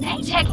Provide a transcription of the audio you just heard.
Hey, check.